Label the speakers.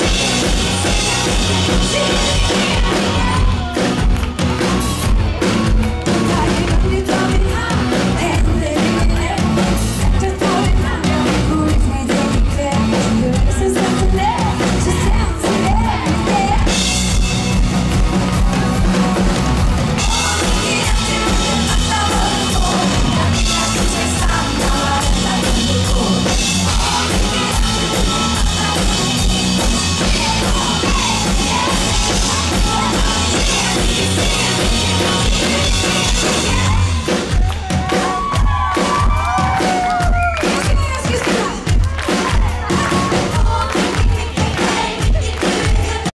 Speaker 1: Yeah, yeah,